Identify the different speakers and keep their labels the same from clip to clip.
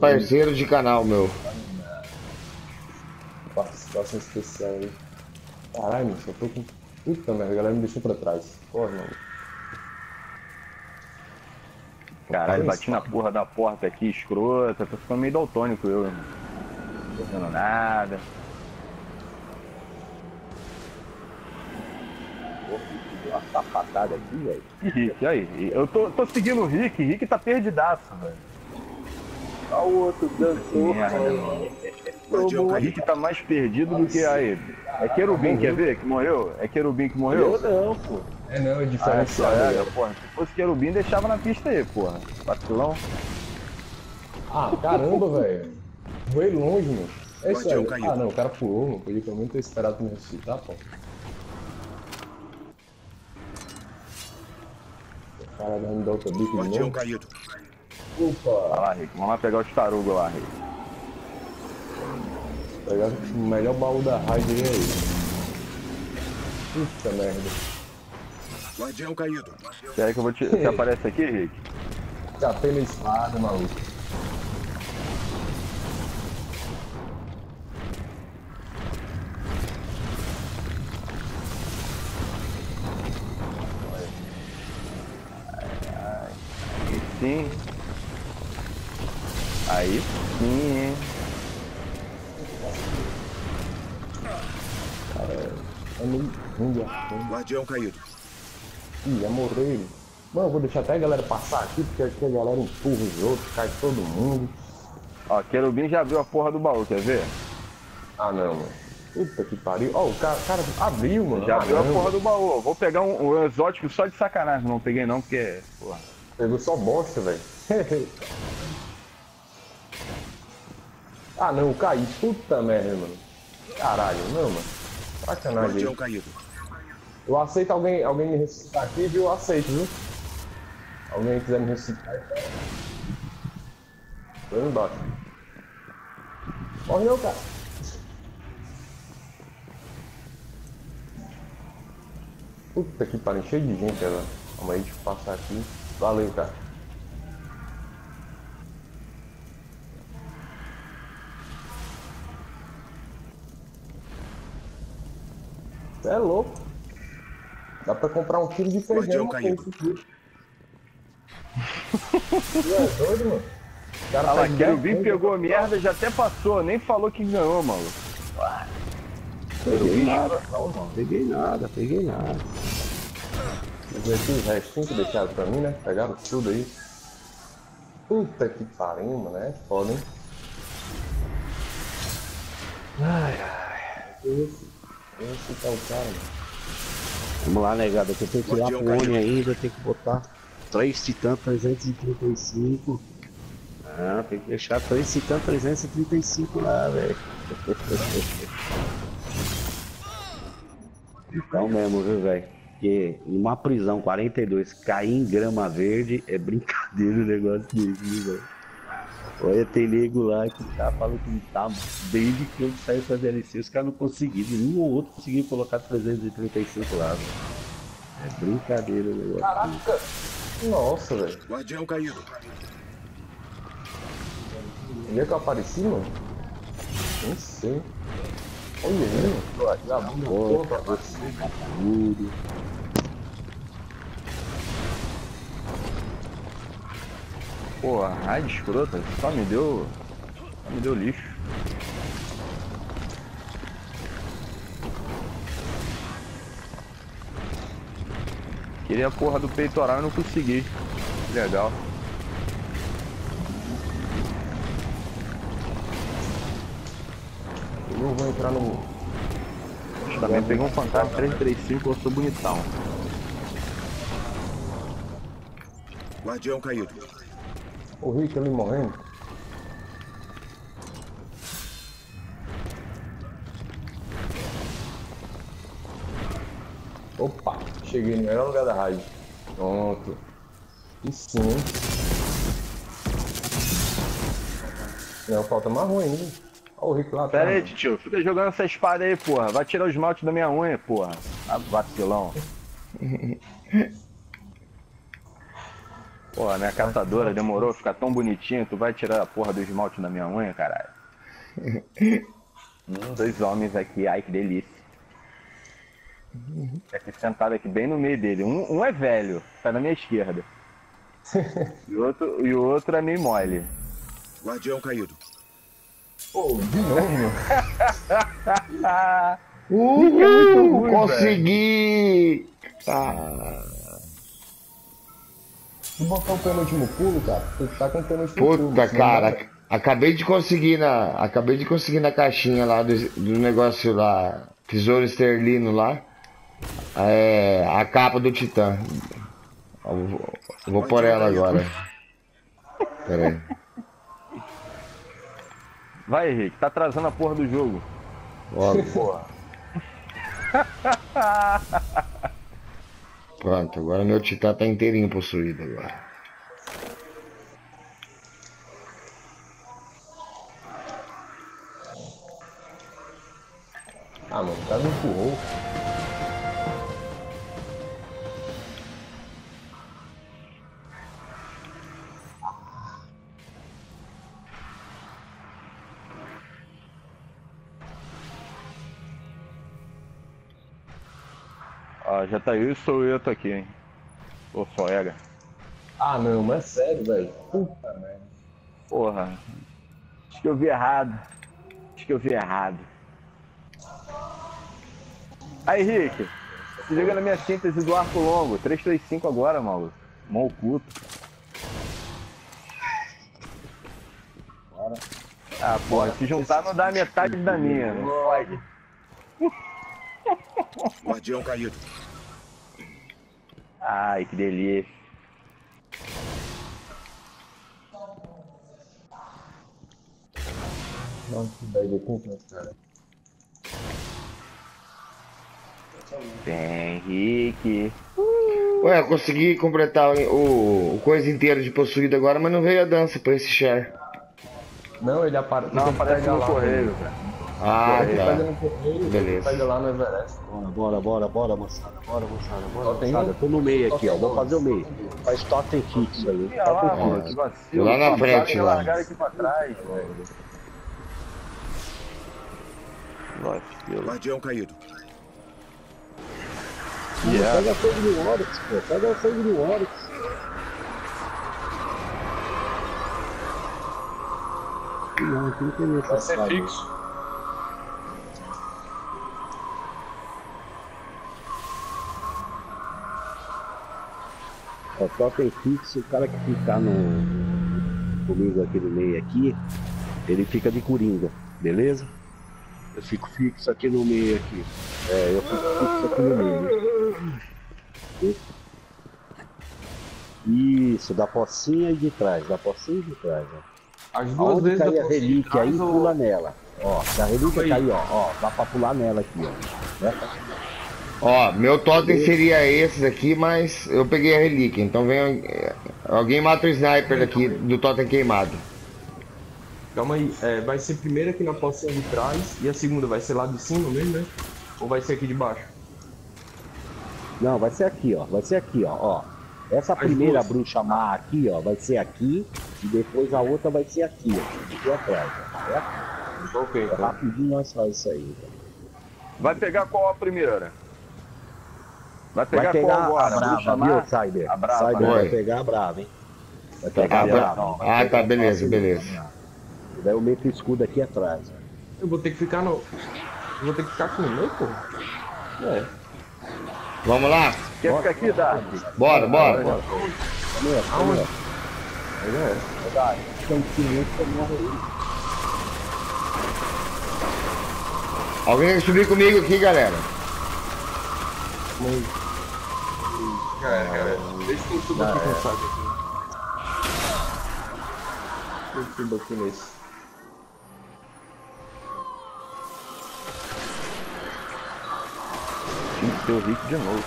Speaker 1: Meu parceiro de canal, meu.
Speaker 2: Participação especial aí. Caralho, mano, eu tô com. Puta merda, a galera me deixou pra trás. Porra, mano.
Speaker 3: Caralho, bati na porra da porta aqui, escrota. Tô ficando meio daltônico eu, irmão. Não tô vendo nada. Porra, deu uma sapatada aqui, velho. E Rick, aí. Eu tô, tô seguindo o Rick, Rick tá perdidaço, velho.
Speaker 2: Olha o outro dançou.
Speaker 3: O Rick tá mais perdido do que aí. É querubim, quer ver? Que morreu? É querubim que morreu?
Speaker 2: Eu não, pô. É não, é
Speaker 3: Ah, é
Speaker 2: diferenciado.
Speaker 3: só, é, porra. Se fosse querubim, deixava na pista aí, porra. Vacilão.
Speaker 2: Ah, caramba, velho. Voei longe, mano. É isso aí. Ah, não, o cara pulou, mano. Podia pelo menos ter esperado me ressuscitar, pô. O cara vai me dar outra bica de
Speaker 4: Guardião
Speaker 2: novo.
Speaker 4: caído.
Speaker 3: Vai
Speaker 2: Opa!
Speaker 3: lá, Rick. Vamos lá pegar os tarugos lá, Rick.
Speaker 2: Pegar o melhor baú da raid aí. Puta merda.
Speaker 4: Guardião caído.
Speaker 3: Quer que eu vou te... Você aparece aqui, Rick?
Speaker 2: Capei na espada, maluco.
Speaker 3: Sim. Aí sim, hein?
Speaker 2: É meio ruim.
Speaker 4: Guardião caído.
Speaker 2: Ih, ia morrer. Mano, eu vou deixar até a galera passar aqui, porque aqui a galera empurra os outros, cai todo mundo.
Speaker 3: Ó, querubim já abriu a porra do baú, quer ver?
Speaker 2: Ah, não, mano. Puta que pariu. Ó, o cara, cara abriu, mano.
Speaker 3: Já
Speaker 2: ah,
Speaker 3: abriu a
Speaker 2: não.
Speaker 3: porra do baú. Vou pegar um, um exótico só de sacanagem. Não peguei não, porque... Porra.
Speaker 2: Pegou só bosta, velho. ah, não, eu caí. Puta merda, mano. Caralho, não, mano. Sacanagem.
Speaker 4: Guardião caído.
Speaker 2: Eu aceito alguém, alguém me ressuscitar aqui, viu? Eu aceito, viu? Alguém quiser me ressuscitar. Tô indo embaixo. Morre não, cara. Puta que pariu, cheio de gente agora. Calma aí, deixa eu passar aqui. Valeu, cara. É louco. Dá pra comprar um quilo de feijão.
Speaker 4: Guardião
Speaker 2: com isso aqui. Tu é doido, mano? O cara
Speaker 3: lá,
Speaker 2: tá de
Speaker 3: querubim
Speaker 2: dez
Speaker 3: pegou merda, já até passou. Nem falou que ganhou, maluco.
Speaker 5: Peguei nada, não, peguei nada, peguei nada.
Speaker 2: Mas aqui os restinhos que deixaram pra mim, né? Pegaram tudo aí. Puta que pariu, mano. É foda, hein? Ai, ai. Esse, esse tá o cara, mano.
Speaker 5: Vamos lá, negada, que eu tenho que ir lá pro. Oni ainda, tem que botar 3 titã 335. Ah, tem que deixar 3 titã 335 lá, velho. Então mesmo, viu, velho? Porque numa prisão 42, cair em grama verde é brincadeira o negócio desse, velho? Olha, tem nego lá que tá falando que tá desde que eu saí pra DLC, os caras não conseguiram, um ou outro conseguiu colocar 335 lá, velho. É brincadeira o negócio.
Speaker 2: Caraca! Nossa, velho.
Speaker 4: Guardião caído.
Speaker 2: Onde é que eu apareci, mano? Nem sei. Olha aí, mano. Já abri uma porra
Speaker 5: Tudo.
Speaker 3: Porra, raid escrota. Só me deu... Só me deu lixo. Queria a porra do peitoral e não consegui. Legal.
Speaker 2: Eu vou entrar no.
Speaker 3: Também peguei um fantasma 335, eu sou bonitão.
Speaker 4: Guardião caído.
Speaker 2: O Rick ali morrendo. Opa, cheguei no melhor lugar da raid. Pronto. E sim. hein? Não, falta mais ruim ainda. Olha o Rick lá
Speaker 3: Pera aí,
Speaker 2: atrás.
Speaker 3: tio. Fica jogando essa espada aí, porra. Vai tirar o esmalte da minha unha, porra. Ah, vacilão. Porra, minha catadora demorou a ficar tão bonitinha, tu vai tirar a porra do esmalte da minha unha, caralho. Hum, dois homens aqui, ai que delícia. Aqui sentado aqui bem no meio dele. Um, um é velho, tá na minha esquerda. E o outro, e o outro é meio mole.
Speaker 4: Guardião caído.
Speaker 2: Pô, de novo.
Speaker 1: Uhul, consegui! Ah,
Speaker 2: Se botar o penúltimo pulo, cara, tu tá com o penúltimo pulo.
Speaker 1: puta, cara,
Speaker 2: vai-
Speaker 1: acabei de conseguir na, acabei de conseguir na caixinha lá do, do negócio lá, tesouro esterlino lá, é, a capa do Titã. Eu vou, eu vou por ela agora. Pera aí.
Speaker 3: Vai, Henrique, tá atrasando a porra do jogo.
Speaker 1: Logo. Pronto, agora meu Titã tá inteirinho possuído agora.
Speaker 3: Ó, já tá eu e sou eu tô aqui, hein. Ô, Soega.
Speaker 2: Ah, não, mas é sério, velho. Puta merda.
Speaker 3: Porra. Acho que eu vi errado. Acho que eu vi errado. Aí, Henrique. Se liga na minha síntese do arco longo. 335 agora, maluco. Mão oculto. Ah, porra, se juntar não dá metade da minha. Não pode.
Speaker 4: Guardião caído.
Speaker 3: Ai, que delícia.
Speaker 2: Nossa, que bad aqui, cara.
Speaker 3: Henrique.
Speaker 1: Ué, eu consegui completar o, o coisa inteiro de possuído agora, mas não veio a dança pra esse share.
Speaker 2: Não, ele aparece.
Speaker 3: Não, aparece no correio, velho.
Speaker 1: Ah, tá.
Speaker 2: correio,
Speaker 1: Beleza.
Speaker 2: pega lá no Everest.
Speaker 5: Bora, bora, bora, bora, moçada, bora, moçada, bora,
Speaker 2: Só
Speaker 5: moçada. Tô no meio aqui, ó. Vou fazer o meio. Faz totem fixo ali.
Speaker 3: Lá, mano, que
Speaker 5: fixo.
Speaker 3: vacilo.
Speaker 1: Lá na frente, lá.
Speaker 3: largaram aqui pra trás, velho. Vacilo.
Speaker 4: Guardião caído.
Speaker 3: Yeah.
Speaker 5: Pega fogo no Oryx, pô. Pega fogo no Oryx. Não, aqui não tem
Speaker 2: Vai ser fixo.
Speaker 5: Ó, totem fixo, o cara que ficar no comigo aqui no meio aqui, ele fica de coringa, beleza? Eu fico fixo aqui no meio aqui. É, eu fico fixo aqui no meio. Isso, da pocinha e de trás, da pocinha e de trás, ó.
Speaker 2: As duas
Speaker 5: Aonde
Speaker 2: vezes
Speaker 5: cair a relíquia aí,
Speaker 2: trás ou-
Speaker 5: pula nela. Ó, se a relíquia
Speaker 2: Aí.
Speaker 5: cair, ó, ó, dá pra pular nela aqui, ó. Né?
Speaker 1: Ó, meu totem seria esses aqui, mas eu peguei a relíquia. Então vem. eh, Alguém mata o sniper daqui do totem queimado.
Speaker 2: Calma aí, é, vai ser primeiro aqui na pocinha de trás e a segunda vai ser lá de cima mesmo, né? Ou vai ser aqui de baixo?
Speaker 5: Não, vai ser aqui, ó. Vai ser aqui, ó. ó. Essa
Speaker 2: As
Speaker 5: primeira
Speaker 2: duas.
Speaker 5: bruxa má aqui, ó, vai ser aqui. E depois a outra vai ser aqui, ó. Aqui atrás, ó. certo?
Speaker 2: Ok,
Speaker 5: É
Speaker 2: então.
Speaker 5: rapidinho nós faz isso aí.
Speaker 3: Vai pegar qual a primeira? Vai pegar,
Speaker 5: Vai pegar
Speaker 3: agora?
Speaker 5: a brava, viu? Cyber?
Speaker 3: A brava,
Speaker 5: Cyber
Speaker 1: né?
Speaker 5: vai pegar a brava, hein? Vai
Speaker 1: Ah,
Speaker 5: pegar a
Speaker 1: bra-
Speaker 5: brava.
Speaker 1: ah, tá,
Speaker 5: a
Speaker 1: beleza, beleza.
Speaker 5: E daí eu meto o escudo aqui atrás.
Speaker 2: Eu vou ter que ficar no. Eu vou ter que ficar aqui no meio, pô. É.
Speaker 1: Vamos lá?
Speaker 3: Quer ficar aqui, Dark?
Speaker 1: Bora, bora.
Speaker 5: Vamos nessa, vamos nessa.
Speaker 2: Aí já é.
Speaker 5: Verdade. Tem que ir você morre aí.
Speaker 1: Alguém tem que subir comigo aqui, galera.
Speaker 2: Já era, já era. Deixa que eu subo aqui com saco aqui. Eu subo aqui nesse.
Speaker 3: Tinha que ser o Rick de novo.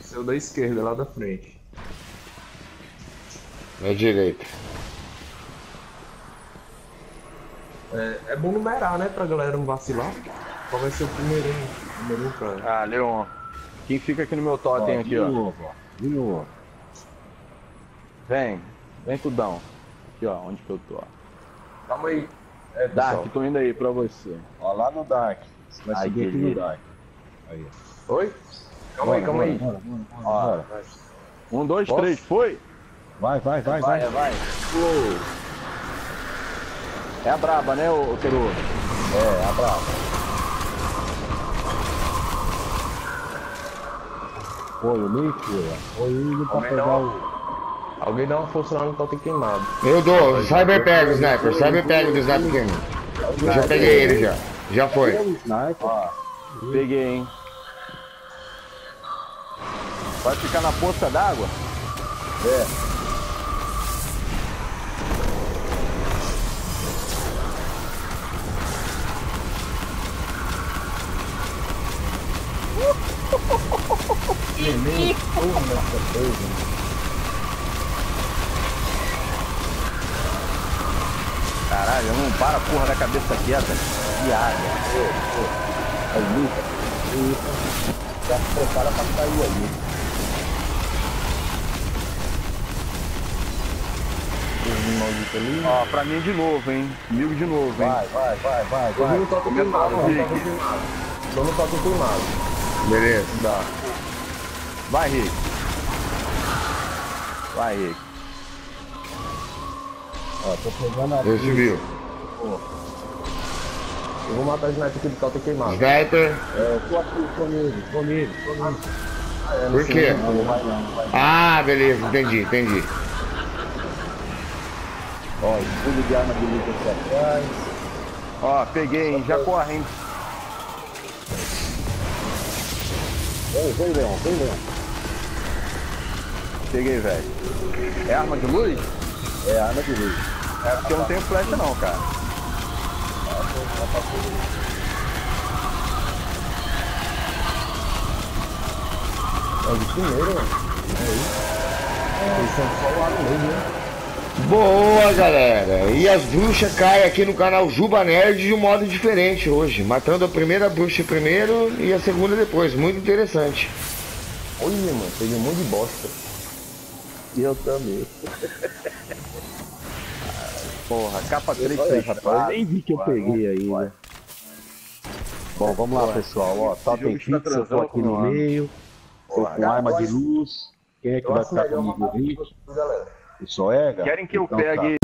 Speaker 2: Seu da esquerda, lá da frente.
Speaker 1: Minha direita.
Speaker 2: É, é bom numerar, né? Pra galera não vacilar. Qual vai ser o primeirinho? Primeirinho pra.
Speaker 3: Ah, Leon. Quem fica aqui no meu totem aqui,
Speaker 5: de
Speaker 3: ó.
Speaker 5: novo, ó. De novo.
Speaker 3: Vem. Vem, tudão. Aqui, ó. Onde que eu tô, ó.
Speaker 2: Calma aí. É,
Speaker 3: Dark,
Speaker 2: pessoal.
Speaker 3: tô indo aí pra você.
Speaker 5: Ó, lá no Dark. Você vai
Speaker 3: Ai,
Speaker 5: subir aqui no Dark. Aí.
Speaker 2: Oi? Calma aí, calma aí.
Speaker 5: Bora, bora, bora,
Speaker 3: Ó.
Speaker 5: bora.
Speaker 3: Um, dois,
Speaker 2: Posso?
Speaker 3: três, foi?
Speaker 5: Vai, vai, vai,
Speaker 3: Vai,
Speaker 5: vai.
Speaker 3: vai. É a braba, né, ô, Peru?
Speaker 5: É, abraço. Foi o Nick, foi indo pra
Speaker 2: Alguém
Speaker 5: pegar
Speaker 2: dá
Speaker 5: o.
Speaker 2: Alguém dá uma força lá no totem queimado.
Speaker 1: Eu dou, Cyber pega o sniper, Cyber pega do sniper. Eu já peguei ele já. Já foi.
Speaker 5: sniper.
Speaker 3: Peguei, hein? Vai ficar na poça d'água?
Speaker 5: É.
Speaker 3: Caralho, não para a porra da cabeça quieta. Viada.
Speaker 5: Aí, Nick. Isso. Já se prepara pra sair aí.
Speaker 2: Maldito ali.
Speaker 3: Ó, pra mim de novo, hein? Comigo de novo, hein?
Speaker 5: Vai, vai, vai, vai,
Speaker 2: Eu vi
Speaker 5: vai.
Speaker 2: no totem queimado, eu vi no totem queimado. Tô no totem queimado.
Speaker 1: Beleza.
Speaker 2: Dá.
Speaker 3: Vai, Rick. Vai, Rick.
Speaker 5: Ó, tô pegando a.
Speaker 1: Esse viu.
Speaker 2: Eu vou matar o sniper aqui do totem queimado.
Speaker 1: Sniper.
Speaker 5: É, tô aqui, tô tô nele, tô nele.
Speaker 1: Por quê?
Speaker 5: Não, não vai não, não vai não.
Speaker 1: Ah, beleza, entendi, entendi.
Speaker 5: Ó, escudo de arma de luz aqui atrás.
Speaker 3: Ó, peguei, hein? Já corre, hein?
Speaker 5: Vem, vem, Leão, vem, Leão.
Speaker 3: Peguei, velho. É arma de luz?
Speaker 5: É arma de luz.
Speaker 3: É porque eu não tenho flecha não, cara.
Speaker 2: É de primeiro, mano. Eles são só o lado mesmo, né?
Speaker 1: Boa, galera. E as bruxas caem aqui no canal Juba Nerd de um modo diferente hoje. Matando a primeira bruxa primeiro e a segunda depois. Muito interessante.
Speaker 2: Olha, mano, peguei um monte de bosta.
Speaker 5: E eu também.
Speaker 3: Porra, capa 3,
Speaker 5: Olha,
Speaker 3: 3,
Speaker 5: rapaz, nem vi que eu peguei ainda. Bom, vamos lá, pessoal. Ó, totem fixo, eu tô aqui no meio. Tô com arma de luz. Quem é que
Speaker 2: Eu
Speaker 5: vai ficar comigo
Speaker 2: matar
Speaker 5: ali?
Speaker 2: todos, galera.
Speaker 5: O Soega?
Speaker 3: Querem que eu
Speaker 5: Então tá.
Speaker 3: pegue